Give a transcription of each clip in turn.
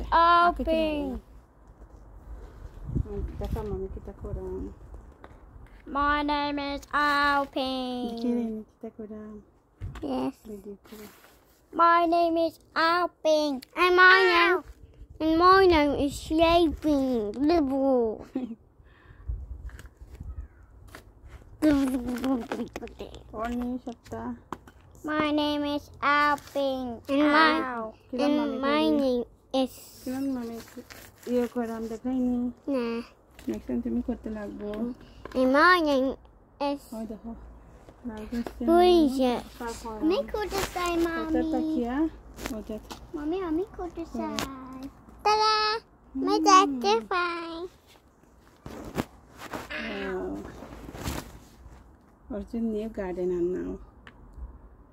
Open. Aqui. Dá pra mami que tá corando. My name is Alpin. Yes. My name is Alpin. And my name. And my name is Shaping. Liberal. My name is Alpin. And my, and my name কিরম মামি ইয়ে করাম দেখাইনি Nah. Next time তুমি করতে লাগবো And my name is ওই দেখো লাল করছে Bridget. তারপর Mommy could say ওটা mommy. তাকিয়া ওটা Mommy, mommy could say. Ta-da! My dad's fine. Arjun নিয়ে গার্ডেনার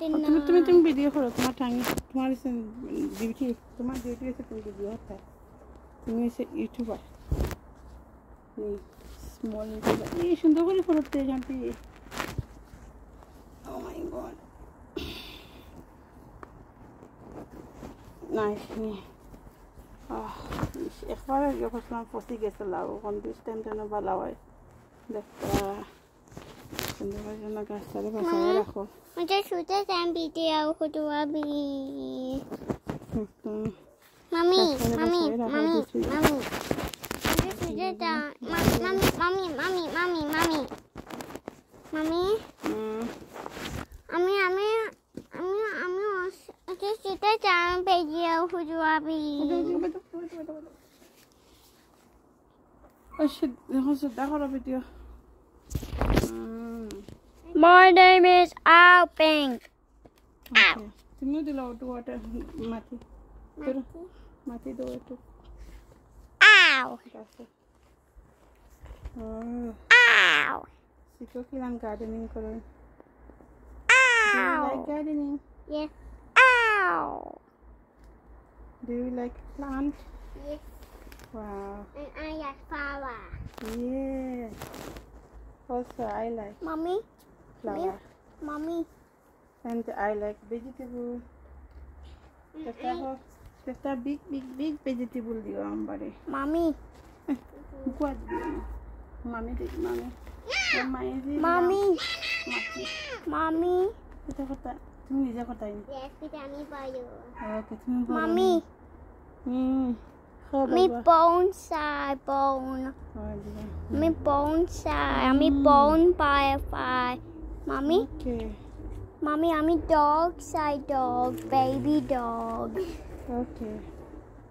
তুমি তুমি তুমি ভিডিও করো তোমার টাইম তোমার ডিউটি তোমার ডিউটি আছে তুমি ভিডিও করতে। তুমি হচ্ছে ইউটিউবার স্মল ইউটিউবার এই সুন্দর করে ফটোতে জানতে ও মাই গড নাইস নি। একবার ইয়ে করছিলাম ফসি গেছে লাউ এখন দিস টাইম যেন ভালো হয়। দেখতে সুন্দরভাবে জন্য গাছটারে বাঁচিয়ে রাখো এটা শুতে আমি বিতে আও হতো আবি মামি মামি মামি মামি এটা মামি মামি মামি মামি মামি মামি আমি আমি আমি আমি এটা শুতে চান পেজি আও হতো আবি Oh shit, dat was het daar al op het My name is Alping. Okay. Timnu dilo to water mati. Mati. Mati do. Ow. Ow. Gardening karo. Ow. Do you like gardening? Yeah. Ow. Do you like plant? Yes. Wow. And I like flower. Yeah. Also, I like Mommy, flower mommy. and I like vegetable. Tata big big big vegetable diyo ambare. Mommy. Guad diyo. Mami di mami. Mama ezi. Mommy. Mommy. Ito kota. Tumi niya kota ini. Yes, for you. Okay, tumi bolo. Mommy, Hmm. Me baba. bonsai bone. Oh, diyo. Me bonsai. Me bone firefly. Mommy, Okay. mommy, I'm a dog side dog, baby dog. Okay.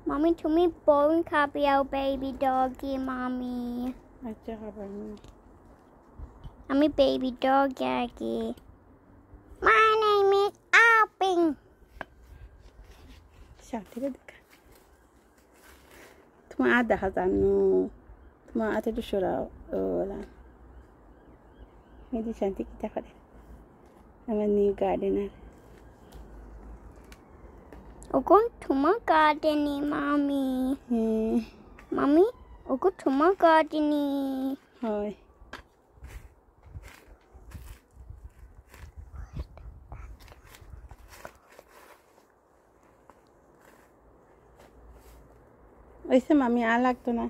Mommy, to me bone copy out baby doggy, mommy. Ni. I'm a baby dog, Jackie. My name is Alpin. طموعات لاحظت عنه طموعات الشراء الآن هذه شنطتي تاخذ I'm a new gardener I'll go to my gardening mami mommy I'll go to my gardening はい ওইসে মামি আর লাগতো না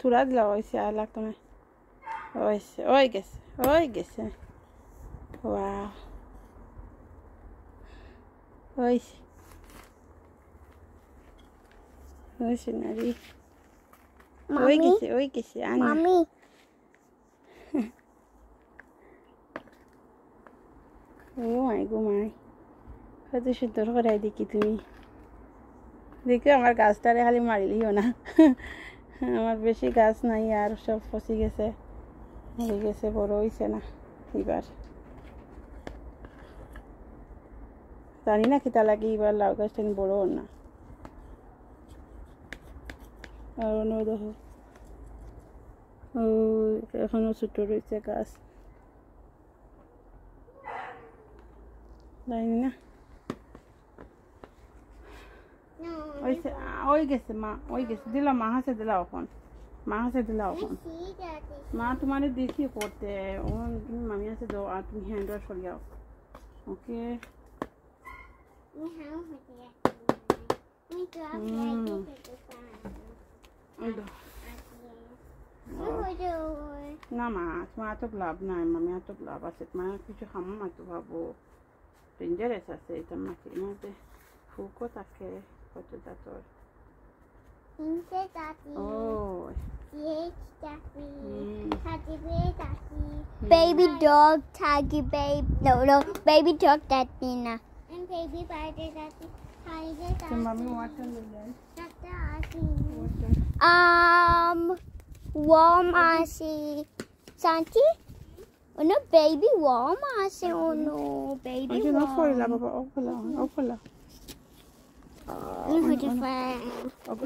তুরা দিলা ওইসে আর লাগতো না ওইসে ওই গেছে ওই গেছে ওয়াও ওইসে ওইসে নারী ওই Mommy, গেছে ওই গেছে আনা mommy. ও মাই গো মাই কত সুন্দর করে দেখি তুমি দেখি আমার গাছটারে খালি মারিলিও না। আমার বেশি গাছ নাই আর সব ফসি গেছে। হয়ে গেছে, বড় হইছে না এবার জানি না কিতা লাগে এবার লাউ গাছটা বড় না। আর অন্য দেখো। ও, এখনও ছোট রয়েছে গাছ। জানি না। No. ওই সে- আ, ওই গেছে মা ওই গেছে দিলাম মা হাসে দিলাও এখন মা হাসে দিলাও I এখন see that. মা তোমার দিয়েছি পড়তে ওখান তুমি মামি আছে দাও আর তুমি হ্যান্ড ওয়াশ করে যাও ওকে We have with it. We drop Mm. like this at the side. ওই দাও। At the end. We would do না মা তোমার এত লাভ নাই মামি এত লাভ আছে তোমার কিছু খামো তো ভাবো ডেঞ্জারাস আছে এটা মাটির মধ্যে ফুকও থাকে What did that do? Oh. Mm. Baby dog, taggy babe. No, no, baby dog, tatina. And baby badger, tati. So, mommy, what are you? Um, warm, Santi? Oh no, baby warm, Oh no, baby warm. Oh, you know, for la, papa. Oh, for la. Oh, for. Oh, I'm.